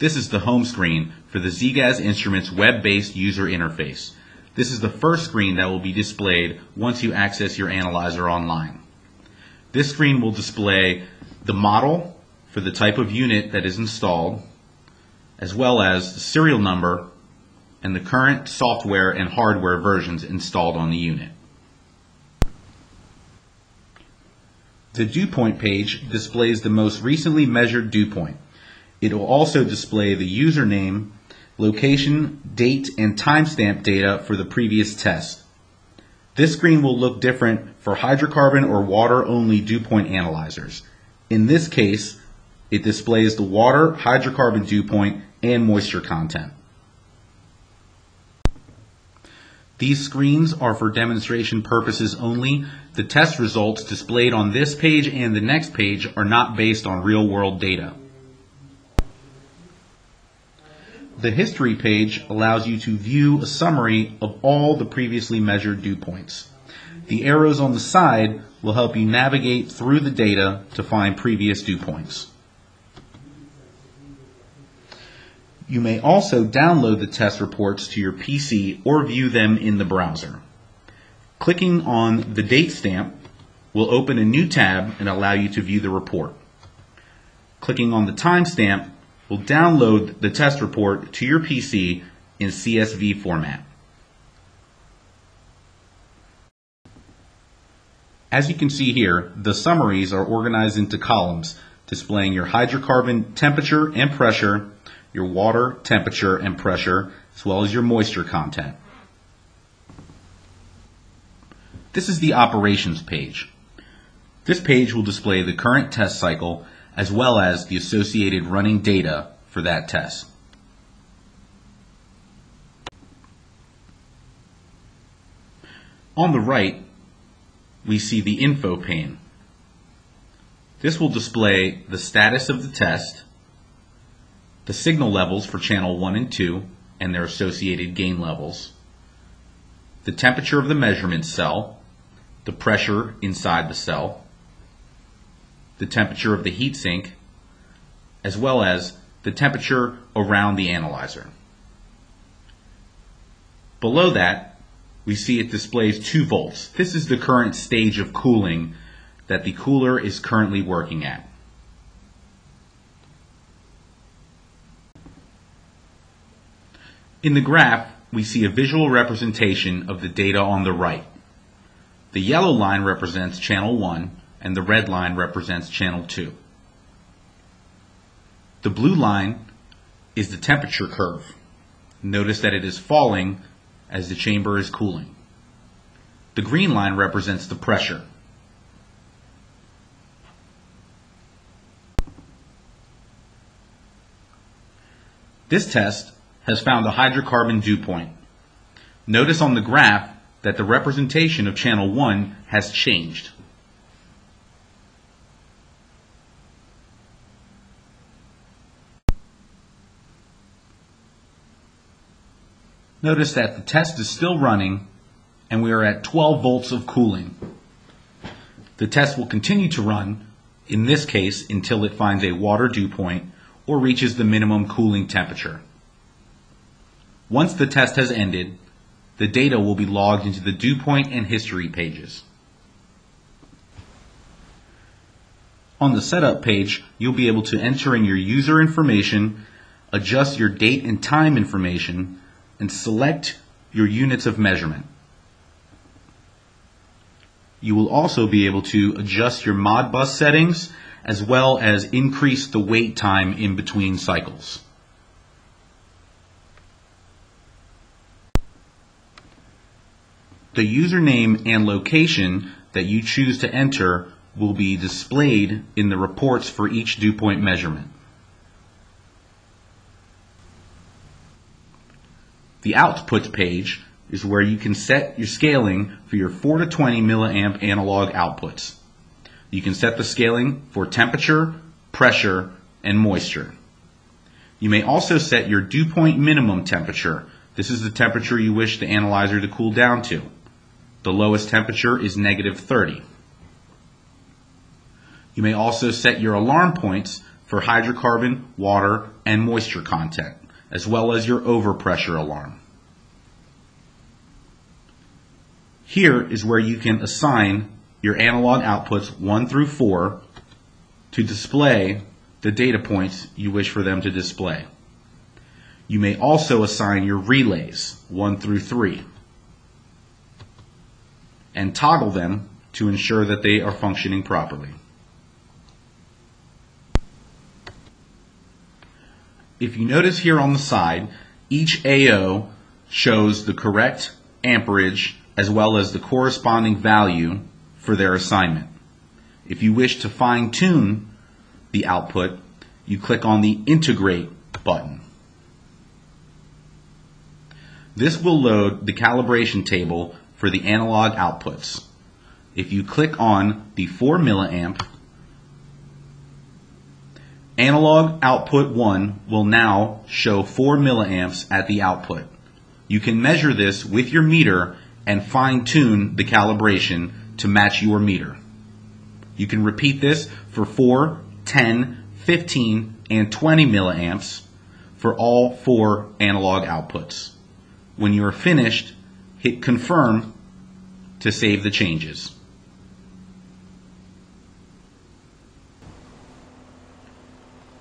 This is the home screen for the ZEGAZ Instruments web-based user interface. This is the first screen that will be displayed once you access your analyzer online. This screen will display the model for the type of unit that is installed, as well as the serial number and the current software and hardware versions installed on the unit. The dew point page displays the most recently measured dew point. It will also display the username, location, date, and timestamp data for the previous test. This screen will look different for hydrocarbon or water-only dew point analyzers. In this case, it displays the water, hydrocarbon dew point, and moisture content. These screens are for demonstration purposes only. The test results displayed on this page and the next page are not based on real-world data. The history page allows you to view a summary of all the previously measured dew points. The arrows on the side will help you navigate through the data to find previous dew points. You may also download the test reports to your PC or view them in the browser. Clicking on the date stamp will open a new tab and allow you to view the report. Clicking on the timestamp will download the test report to your PC in CSV format. As you can see here, the summaries are organized into columns displaying your hydrocarbon temperature and pressure, your water temperature and pressure, as well as your moisture content. This is the operations page. This page will display the current test cycle as well as the associated running data for that test. On the right, we see the info pane. This will display the status of the test, the signal levels for channel 1 and 2 and their associated gain levels, the temperature of the measurement cell, the pressure inside the cell, the temperature of the heatsink, as well as the temperature around the analyzer. Below that, we see it displays 2 volts. This is the current stage of cooling that the cooler is currently working at. In the graph, we see a visual representation of the data on the right. The yellow line represents channel 1 and the red line represents channel 2. The blue line is the temperature curve. Notice that it is falling as the chamber is cooling. The green line represents the pressure. This test has found a hydrocarbon dew point. Notice on the graph that the representation of channel 1 has changed. Notice that the test is still running and we are at 12 volts of cooling. The test will continue to run, in this case, until it finds a water dew point or reaches the minimum cooling temperature. Once the test has ended, the data will be logged into the dew point and history pages. On the setup page, you'll be able to enter in your user information, adjust your date and time information, and select your units of measurement. You will also be able to adjust your Modbus settings as well as increase the wait time in between cycles. The username and location that you choose to enter will be displayed in the reports for each dew point measurement. The output page is where you can set your scaling for your 4 to 20 milliamp analog outputs. You can set the scaling for temperature, pressure, and moisture. You may also set your dew point minimum temperature. This is the temperature you wish the analyzer to cool down to. The lowest temperature is negative 30. You may also set your alarm points for hydrocarbon, water, and moisture content, as well as your overpressure alarm. Here is where you can assign your analog outputs 1 through 4 to display the data points you wish for them to display. You may also assign your relays 1 through 3 and toggle them to ensure that they are functioning properly. If you notice here on the side, each AO shows the correct amperage as well as the corresponding value for their assignment. If you wish to fine tune the output, you click on the Integrate button. This will load the calibration table for the analog outputs. If you click on the 4 milliamp, analog output 1 will now show 4 milliamps at the output. You can measure this with your meter and fine tune the calibration to match your meter. You can repeat this for 4, 10, 15, and 20 milliamps for all four analog outputs. When you are finished, hit confirm to save the changes.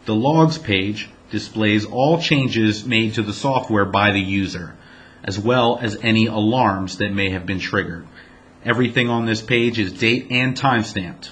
The logs page displays all changes made to the software by the user, as well as any alarms that may have been triggered. Everything on this page is date and time stamped.